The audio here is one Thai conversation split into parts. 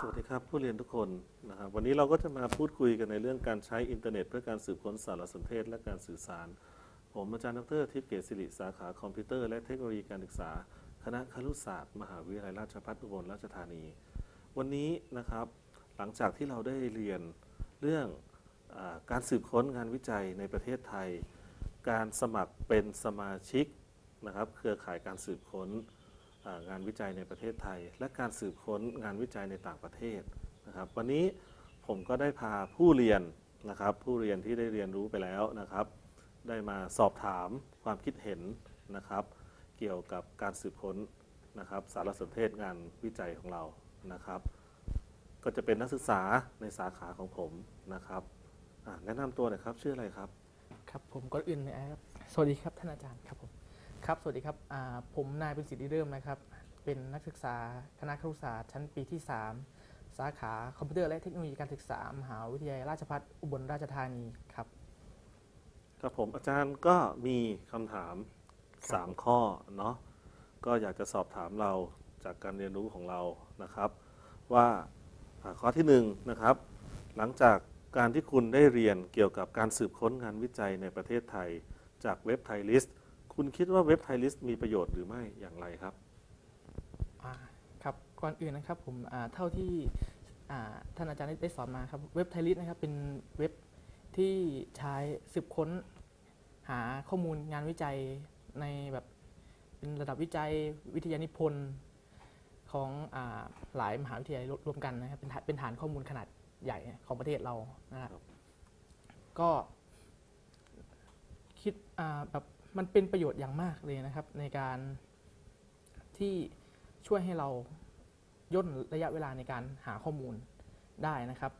สวัสดีครับผู้เรียนทุกคนนะครับวันนี้เราก็จะมาพูดคุยกันในเรื่องการใช้อินเทอร์เน็ต เพื่อการสืบค้นสารสนเทศ และการสื่อสาร ผมอาจารย์ดรทิพย์เกษสิริสาขาคอมพิวเตอร์และเทคโนโลยีการศึกษา คณะครุศาสตร์ มหาวิทยาลัยราชภัฏอุบลราชธานี วันนี้นะครับหลังจากที่เราได้เรียนเรื่องอการสืบค้นงานวิจัยในประเทศไทย การสมัครเป็นสมาชิกนะครับเครือข่ายการสืบค้น งานวิจัยในประเทศไทย และการสืบค้นงานวิจัยในต่างประเทศนะครับ วันนี้ผมก็ได้พาผู้เรียนนะครับ ผู้เรียนที่ได้เรียนรู้ไปแล้วนะครับ ได้มาสอบถามความคิดเห็นนะครับ เกี่ยวกับการสืบค้นนะครับ สารสนเทศงานวิจัยของเรานะครับ ก็จะเป็นนักศึกษาในสาขาของผมนะครับแนะนำตัวหน่อยครับชื่ออะไรครับ ครับผมก่อนอื่นนะครับสวัสดีครับท่านอาจารย์ครับผม ครับ สวัสดีครับ ผมนายเป็นสิทธิเริ่มนะครับ เป็นนักศึกษาคณะครุศาสตร์ชั้นปีที่ 3 สาขาคอมพิวเตอร์และเทคโนโลยีการศึกษามหาวิทยาลัยราชภัฏอุบลราชธานีครับ ครับผมอาจารย์ก็มีคำถาม 3 ข้อเนาะ ก็อยากจะสอบถามเราจากการเรียนรู้ของเรานะครับ ว่าข้อที่1นงนะครับ หลังจากการที่คุณได้เรียนเกี่ยวกับการสืบค้นงานวิจัยในประเทศไทย จากเว็บ ThaiLIS คุณคิดว่าเว็บ ThaiLIS มีประโยชน์หรือไม่อย่างไรครับครับก่อนอื่นนะครับผมเท่าที่ท่านอาจารย์ได้สอนมาครับเว็บ ThaiLIS นะครับเป็นเว็บที่ใช้สืบค้น หาข้อมูลงานวิจัยในแบบเป็นระดับวิจัยวิทยานิพนธ์ของอหลายมหาวิทยาลัยรวมกันนะครับเป็นฐานเป็นฐานข้อมูลขนาดใหญ่ของประเทศเรานะครับก็คิดแบบ มันเป็นประโยชน์อย่างมากเลยนะครับ ในการที่ช่วยให้เราย่นระยะเวลาในการหาข้อมูลได้นะครับ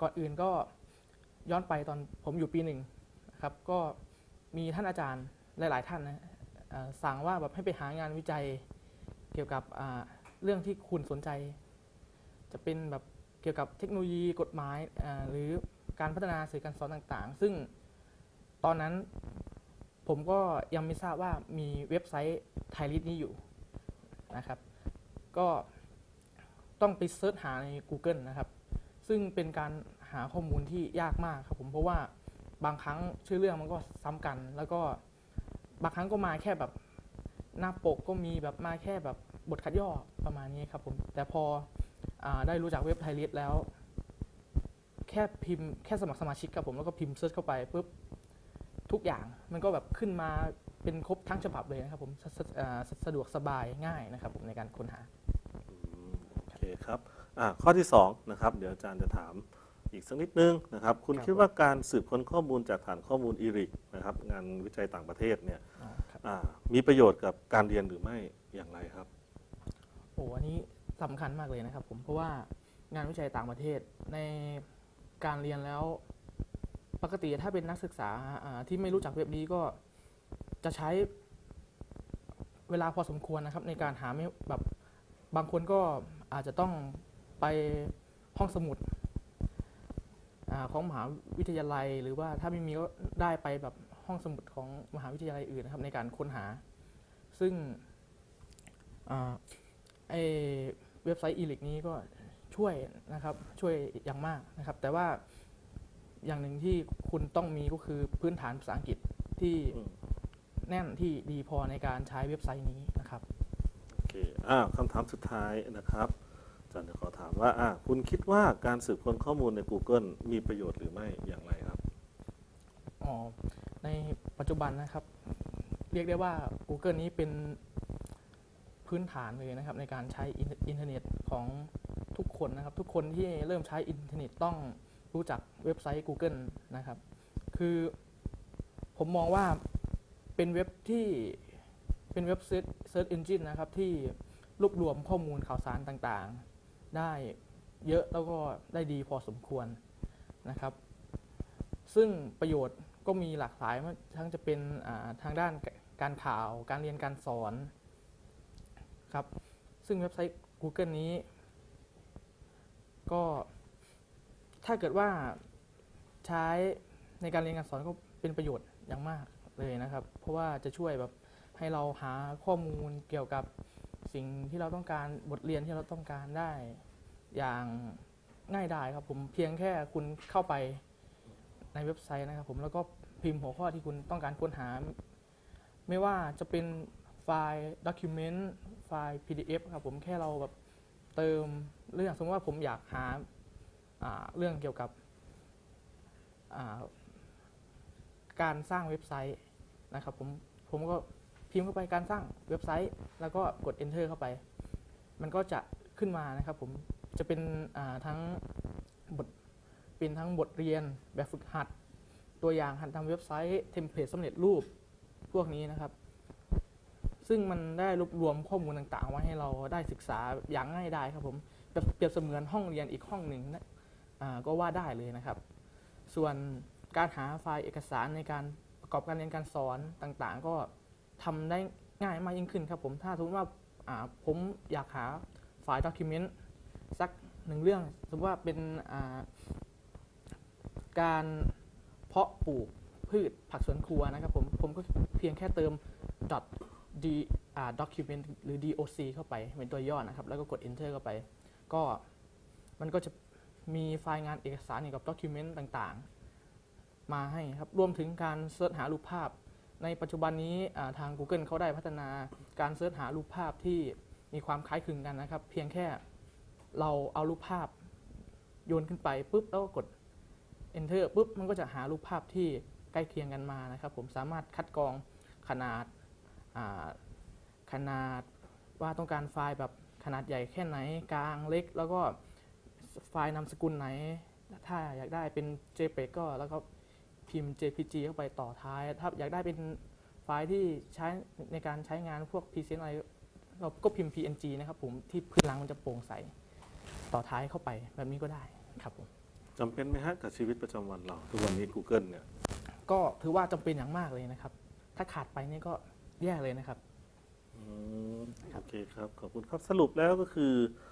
ก่อนอื่นก็ย้อนไปตอนผมอยู่ปีหนึ่งนะครับก็มีท่านอาจารย์หลาย ๆ ท่านนะสั่งว่าแบบให้ไปหางานวิจัยเกี่ยวกับเรื่องที่คุณสนใจ จะเป็นแบบเกี่ยวกับเทคโนโลยีกฎหมายหรือการพัฒนาสื่อการสอนต่าง ๆ ซึ่งตอนนั้น ผมก็ยังไม่ทราบว่ามีเว็บไซต์ไทยลิสนี้อยู่นะครับ ก็ต้องไปเซิร์ชหาใน Google นะครับ ซึ่งเป็นการหาข้อมูลที่ยากมากครับผมเพราะว่าบางครั้งชื่อเรื่องมันก็ซ้ำกัน แล้วก็บางครั้งก็มาแค่แบบหน้าปกก็มีแบบมาแค่แบบบทคัดย่อประมาณนี้ครับผม แต่พออได้รู้จักเว็บ ThaiLIS แล้ว แค่พิมพ์แค่สมัครสมาชิกครับผมแล้วก็พิมพ์ search เข้าไปปุ๊บ ทุกอย่างมันก็แบบขึ้นมาเป็นครบทั้งฉบับเลยนะครับผมสะสะอ่าสะสะดวกสบายง่ายนะครับผมในการค้นหาอืมโอเคครับอ่าข้อที่2นะครับเดี๋ยวอาจารย์จะถามอีกสักนิดนึงนะครับ คุณครับคิดว่าการสืบค้นข้อมูลจากฐานข้อมูลอีริกนะครับงานวิจัยต่างประเทศเนี่ยอ๋อครับ อ่ามีประโยชน์กับการเรียนหรือไม่อย่างไรครับ โอ้อันนี้สำคัญมากเลยนะครับผมเพราะว่างานวิจัยต่างประเทศในการเรียนแล้ว ปกติถ้าเป็นนักศึกษาที่ไม่รู้จักเว็บนี้ก็จะใช้เวลาพอสมควรนะครับในการหาไม่แบบบางคนก็อาจจะต้องไปห้องสมุดอของมหาวิทยาลัย หรือว่าถ้าไม่มีก็ได้ไปแบบห้องสมุดของมหาวิทยาลัยอื่นนะครับในการค้นหา ซึ่งอไอเว็บไซต์อีลิกนี้ก็ช่วยนะครับช่วยอย่างมากนะครับ แต่ว่า อย่างหนึ่งที่คุณต้องมีก็คือพื้นฐานภาษาอังกฤษที่อืมแน่นที่ดีพอในการใช้เว็บไซต์นี้นะครับโอเคอ่าคำถามสุดท้ายนะครับอาจารย์จะขอถามว่าอ่าคุณคิดว่าการสืบค้นข้อมูลใน Google มีประโยชน์หรือไม่อย่างไรครับอ๋อในปัจจุบันนะครับ เรียกได้ว่า Google นี้เป็นพื้นฐานเลยนะครับ ในการใช้อินอินเทอร์เน็ตของทุกคนนะครับ ทุกคนที่เริ่มใช้อินเทอร์เน็ตต้อง รู้จักเว็บไซต์ Google นะครับ คือผมมองว่าเป็นเว็บที่เป็นเว็บ search search engine นะครับ ที่รวบรวมข้อมูลข่าวสารต่างๆ ได้เยอะแล้วก็ได้ดีพอสมควรนะครับ ซึ่งประโยชน์ก็มีหลากหลายทั้งจะเป็นทางด้านการข่าวการเรียนการสอนครับ ซึ่งเว็บไซต์ Google นี้ ก็ ถ้าเกิดว่าใช้ในการเรียนการสอนก็เป็นประโยชน์อย่างมากเลยนะครับ เพราะว่าจะช่วยแบบให้เราหาข้อมูลเกี่ยวกับสิ่งที่เราต้องการบทเรียนที่เราต้องการได้อย่างง่ายดายครับผมเพียงแค่คุณเข้าไปในเว็บไซต์นะครับผมแล้วก็พิมพ์หัวข้อที่คุณต้องการค้นหา ไม่ว่าจะเป็นไฟล์ document ไฟล์ PDF ครับผมแค่เราแบบเติมเรื่องสมมติว่าผมอยากหา เรื่องเกี่ยวกับการสร้างเว็บไซต์นะครับผมผมก็พิมพ์เข้าไปการสร้างเว็บไซต์ แล้วก็กด enter เข้าไป มันก็จะขึ้นมานะครับผมจะเป็นทั้งบทเป็นทั้งบทเรียนแบบฝึกหัด ตัวอย่างหัดทำเว็บไซต์ template สำเร็จรูปพวกนี้นะครับ ซึ่งมันได้รวบรวมข้อมูลต่างๆไว้ให้เราได้ศึกษาอย่างง่ายดายครับผมเปรียบเสมือนห้องเรียนอีกห้องหนึ่งนะ ก็ว่าได้เลยนะครับ ส่วนการหาไฟล์เอกสารในการประกอบการเรียนการสอนต่างๆ ก็ทำได้ง่ายมากยิ่งขึ้นครับผมถ้าสมมติว่าาผมอยากหาไฟล์ด็อกิเมนต์สักหนึ่งเรื่อง สมมติว่าเป็นาการเพาะปลูกพืชผักสวนครัวนะครับผมผมก็เพียงแค่เติม d document หรือ doc เข้าไปเป็นตัวย่อนะครับ แล้วก็กด enter เข้าไป ก็มันก็จะ มีไฟล์งานเอกสารเกี่ยวกับ document ต่างๆ มาให้ครับ รวมถึงการเสิร์ชหารูปภาพ ในปัจจุบันนี้ทาง Google เขาได้พัฒนาการเสิร์ชหารูปภาพที่มีความคล้ายคลึงกันนะครับ เพียงแค่เราเอารูปภาพโยนขึ้นไปปุ๊บแล้วก็กด enter ปุ๊บมันก็จะหารูปภาพที่ใกล้เคียงกันมานะครับ ผมสามารถคัดกรองขนาดาขนาดว่าต้องการไฟล์แบบขนาดใหญ่แค่ไหนกลางเล็ก แล้วก็ ไฟล์นามสกุลไหน ถ้าอยากได้เป็น JPEG ก็แล้วก็พิมพ์ JPG เข้าไปต่อท้าย ถ้าอยากได้เป็นไฟล์ที่ใช้ในการใช้งานพวก Present อะไรเราก็พิมพ์ PNG นะครับผมที่พื้นหลังมันจะโปร่งใส ต่อท้ายเข้าไปแบบนี้ก็ได้ครับผมจำเป็นไหมฮะกับชีวิตประจำวันเรา ทุกวันนี้ Google เนี่ย ก็ถือว่าจำเป็นอย่างมากเลยนะครับ ถ้าขาดไปนี่ก็แย่เลยนะครับ อืมโอเคครับ ขอบคุณครับ สรุปแล้วก็คืออา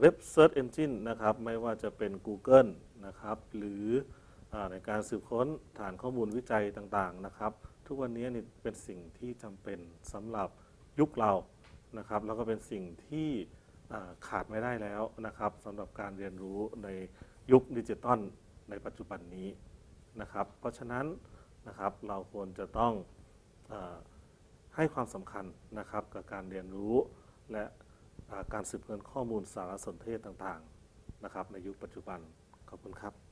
เว็บ Search Engine นะครับ ไม่ว่าจะเป็น Google นะครับ หรืออในการสืบค้นฐานข้อมูลวิจัยต่างๆนะครับ ทุกวันนี้นี่เป็นสิ่งที่จำเป็นสำหรับยุคเรานะครับ แล้วก็เป็นสิ่งที่ขาดไม่ได้แล้วนะครับสำหรับการเรียนรู้ในยุคดิจิตอลในปัจจุบันนี้นะครับ เพราะฉะนั้นนะครับเราควรจะต้องอให้ความสำคัญนะครับกับการเรียนรู้และ การสืบค้นข้อมูลสารสนเทศต่างๆนะครับ ในยุคปัจจุบันขอบคุณครับ